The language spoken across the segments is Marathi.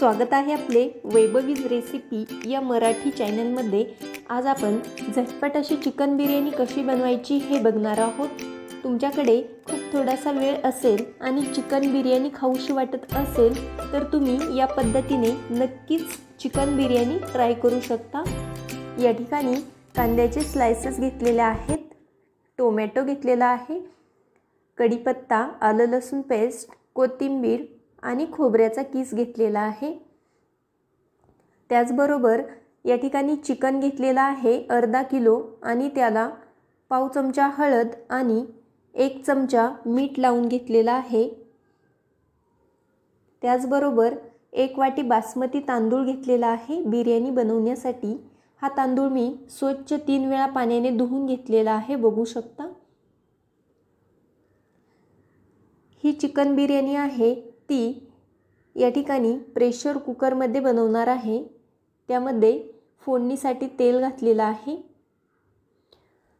स्वागत आहे आपले वैभवीज रेसिपी या मराठी चॅनलमध्ये. आज आपण झटपट अशी चिकन बिर्याणी कशी बनवायची हे बघणार आहोत. तुमच्याकडे खूप थोडासा वेळ असेल आणि चिकन बिर्याणी खाऊशी वाटत असेल तर तुम्ही या पद्धतीने नक्कीच चिकन बिर्याणी ट्राय करू शकता. या ठिकाणी कांद्याचे स्लायसेस घेतलेले आहेत टोमॅटो घेतलेला आहे कढीपत्ता आलं लसूण पेस्ट कोथिंबीर आणि खोबऱ्याचा किस घेतलेला आहे. त्याचबरोबर या ठिकाणी चिकन घेतलेलं आहे अर्धा किलो आणि त्याला पाव चमचा हळद आणि एक चमचा मीठ लावून घेतलेला आहे. त्याचबरोबर एक वाटी बासमती तांदूळ घेतलेला आहे बिर्याणी बनवण्यासाठी. हा तांदूळ मी स्वच्छ तीन वेळा पाण्याने धुवून घेतलेला आहे बघू शकता. ही चिकन बिर्याणी आहे. ती या ठिकाणी प्रेशर कुकरमध्ये बनवणार आहे. त्यामध्ये फोडणीसाठी तेल घातलेलं आहे.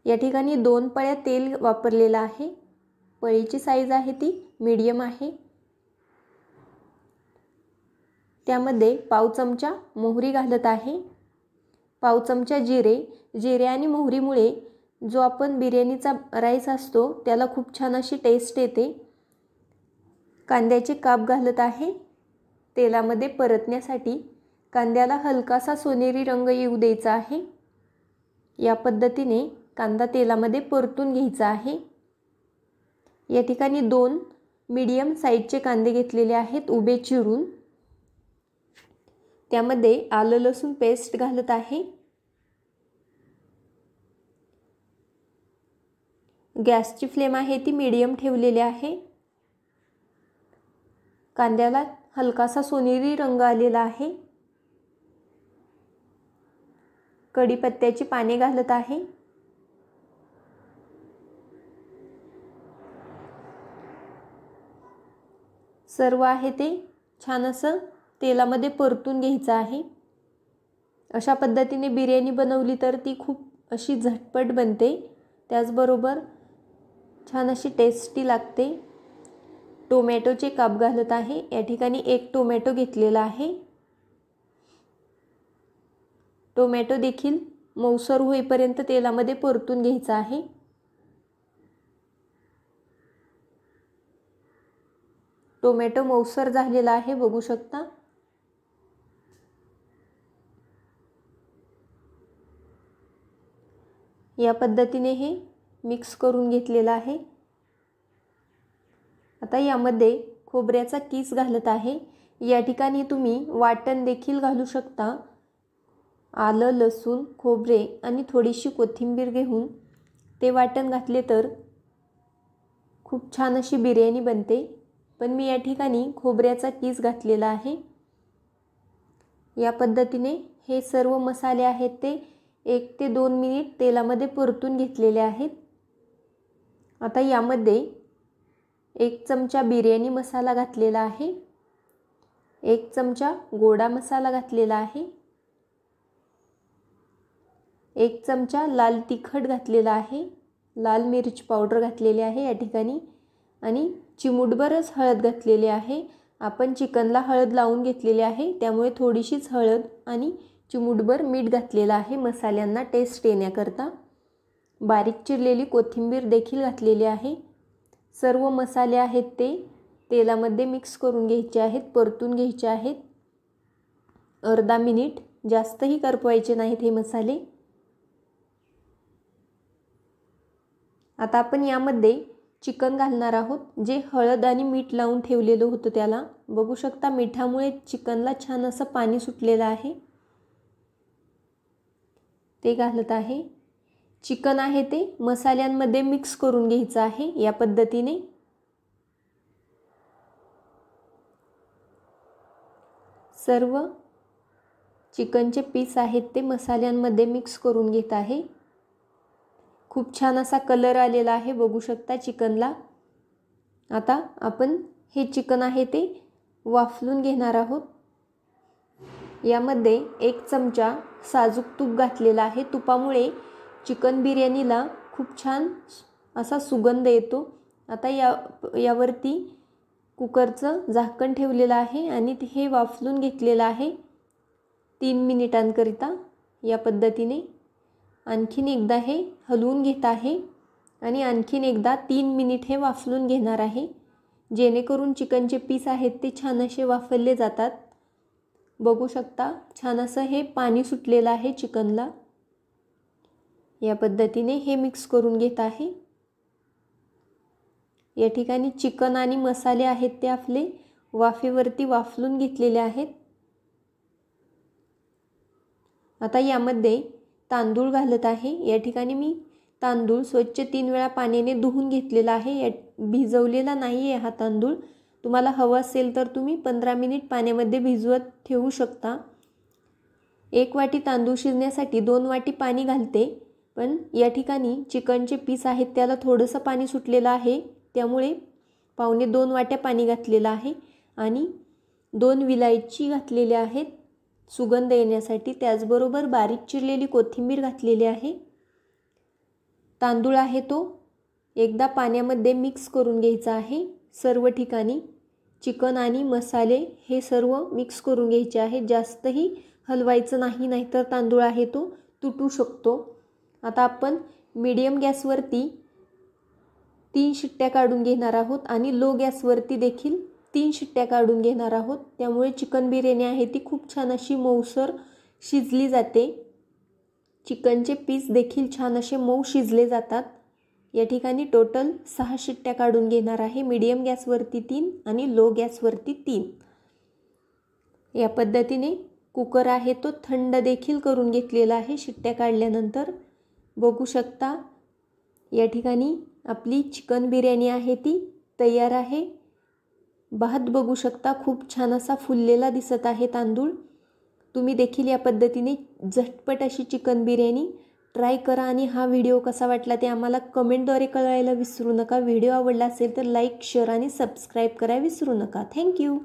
या ठिकाणी दोन पळ्या तेल वापरलेलं आहे. पळीची साईज आहे ती मीडियम आहे. त्यामध्ये पाव चमचा मोहरी घालत आहे. पाव चमचा जिरे. जिरे आणि मोहरीमुळे जो आपण बिर्याणीचा राईस असतो त्याला खूप छान अशी टेस्ट येते. कांद्याचे काप घालत आहे. तेलामध्ये परतण्यासाठी कांद्याला हलकासा सोनेरी रंग येऊ द्यायचा आहे. या पद्धतीने कांदा तेलामध्ये परतून घ्यायचा आहे. या ठिकाणी दोन मीडियम साईजचे कांदे घेतलेले आहेत उभे चिरून. त्यामध्ये आलं लसूण पेस्ट घालत आहे. गॅसची फ्लेम आहे ती मीडियम ठेवलेली आहे. कांद्याला हलकासा सोनेरी रंग आलेला आहे. कढीपत्त्याची पाने घालत आहे. सर्व आहे ते छान असं तेलामध्ये परतून घ्यायचं आहे. अशा पद्धतीने बिर्याणी बनवली तर ती खूप अशी झटपट बनते. त्याचबरोबर छान अशी टेस्टी लागते. टोमॅटोचे काप घालत आहे. या ठिकाणी एक टोमॅटो घेतलेला आहे. टोमॅटो देखील मौसर होईपर्यंत तेलामध्ये परतून घ्यायचा आहे. टोमॅटो मौसर झालेला आहे बघू शकता. या पद्धतीने हे मिक्स करून घेतलेलं आहे. आता यामध्ये खोबऱ्याचा किस घालत आहे. या ठिकाणी तुम्ही वाटण देखील घालू शकता. आलं लसूण खोबरे आणि थोडीशी कोथिंबीर घेऊन ते वाटण घातले तर खूप छान अशी बिर्याणी बनते. पण मी या ठिकाणी खोबऱ्याचा किस घातलेला आहे. या पद्धतीने हे सर्व मसाले आहेत ते एक ते दोन मिनिट तेलामध्ये परतून घेतलेले आहेत. आता यामध्ये एक चमचा बिर्याणी मसाला घातलेला आहे. एक चमचा गोडा मसाला घातलेला आहे. एक चमचा लाल तिखट घातलेला आहे. लाल मिरची पावडर घातलेली आहे या ठिकाणी. आणि चिमूटभरच हळद घातलेली आहे. आपण चिकनला हळद लावून घेतलेली आहे. त्यामुळे थोडीशीच हळद आणि चिमूटभर मीठ घातलेलं आहे मसाल्यांना टेस्ट येण्याकरता. बारीक चिरलेली कोथिंबीर देखील घातलेली आहे. सर्व मसाले आहेत ते. तेलामध्ये मिक्स करून घ्यायचे आहेत परतून घ्यायचे आहेत. अर्धा मिनिट जास्तही करपवायचे नाहीत हे मसाले. आता आपण यामध्ये चिकन घालणार आहोत जे हळद आणि मीठ लावून ठेवलेलं होतं त्याला. बघू शकता मिठामुळे चिकनला छान असं पाणी सुटलेलं आहे. ते घालत आहे. चिकन आहे ते मसाल्यांमध्ये मिक्स करून घ्यायचं आहे या पद्धतीने. सर्व चिकनचे पीस आहेत ते मसाल्यांमध्ये मिक्स करून घेत आहे. खूप छान असा कलर आलेला आहे बघू शकता चिकनला. आता आपण हे चिकन आहे ते वाफलून घेणार आहोत. यामध्ये एक चमचा साजूक तूप घातलेला आहे. तुपामुळे चिकन बिर्याणीला खूप छान असा सुगंध येतो. आता या यावरती कुकरचं झाकण ठेवलेलं आहे आणि हे वाफलून घेतलेलं आहे. तीन मिनिटांकरिता या पद्धतीने. आणखीन एकदा हे हलवून घेत आहे आणि आणखीन एकदा तीन मिनिट हे वाफलून घेणार आहे. जेणेकरून चिकनचे पीस आहेत ते छान असे वाफरले जातात. बघू शकता छान असं हे पाणी सुटलेलं आहे चिकनला. या पद्धतीने हे मिक्स करून घेत आहे. या ठिकाणी चिकन आणि मसाले आहेत ते आपले. वाफेवरती वाफलून घेतलेले आहेत. आता यामध्ये तांदूळ घालत आहे. या ठिकाणी मी तांदूळ स्वच्छ तीन वेळा पाण्याने धुवून घेतलेला आहे. या भिजवलेला नाही आहे हा तांदूळ. तुम्हाला हवं असेल तर तुम्ही पंधरा मिनिट पाण्यामध्ये भिजवत ठेवू शकता. एक वाटी तांदूळ शिजण्यासाठी दोन वाटी पाणी घालते. पण या ठिकाणी चिकनचे पीस आहेत त्याला थोडंसं पाणी सुटलेलं आहे. त्यामुळे पावणे दोन वाट्या पाणी घातलेलं आहे आणि दोन विलायची घातलेल्या आहेत. सुगंध येण्यासाठी त्याचबरोबर बारीक चिरलेली कोथिंबीर घातलेली आहे. तांदूळ आहे तो. एकदा पाण्यामध्ये मिक्स करून घ्यायचा आहे. सर्व ठिकाणी चिकन आणि मसाले हे सर्व मिक्स करून घ्यायचे आहे जास्तही हलवायचं नाही नाहीतर तांदूळ आहे तो तुटू शकतो. आता आपण मीडियम गॅसवरती तीन शिट्ट्या काढून घेणार आहोत आणि लो गॅसवरती देखील तीन शिट्ट्या काढून घेणार आहोत. त्यामुळे चिकन बिर्याणी आहे ती खूप छान अशी मऊसर शिजली जाते. चिकनचे पीस देखील छान असे मऊ शिजले जातात. या ठिकाणी टोटल सहा शिट्ट्या काढून घेणार आहे. मीडियम गॅसवरती तीन आणि लो गॅसवरती तीन. या पद्धतीने कुकर आहे तो थंड देखील करून घेतलेला आहे. शिट्ट्या काढल्यानंतर बघू शकता. या ठिकाणी आपली चिकन बिर्याणी आहे ती तयार आहे. भात बघू शकता खूप छान असा फुललेला दिसत आहे तांदूळ. तुम्ही देखील या पद्धतीने झटपट अशी चिकन बिर्याणी ट्राय करा आणि हा व्हिडिओ कसा वाटला ते आम्हाला कमेंटद्वारे कळायला विसरू नका. व्हिडिओ आवडला असेल तर लाईक शेअर आणि सबस्क्राईब करायला विसरू नका. थँक्यू